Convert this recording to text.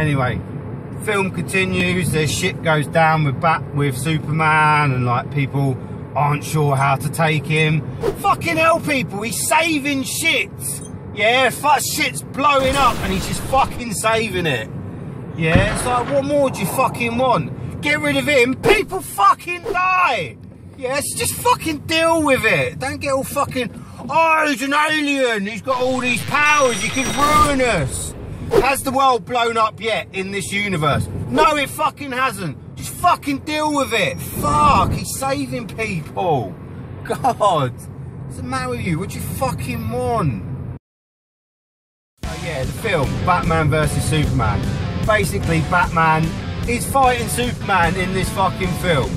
Anyway, film continues. There's shit goes down with Bat with Superman, and like people aren't sure how to take him. Fucking hell, people! He's saving shit. Yeah, fuck shit's blowing up, and he's just fucking saving it. Yeah, it's like, what more do you fucking want? Get rid of him, people fucking die. Yes, just fucking deal with it. Don't get all fucking, oh, he's an alien. He's got all these powers. He could ruin us. Has the world blown up yet in this universe? No, it fucking hasn't. Just fucking deal with it. Fuck, he's saving people. God, what's the matter with you? What do you fucking want? Oh yeah, the film, Batman versus Superman. Basically, Batman is fighting Superman in this fucking film.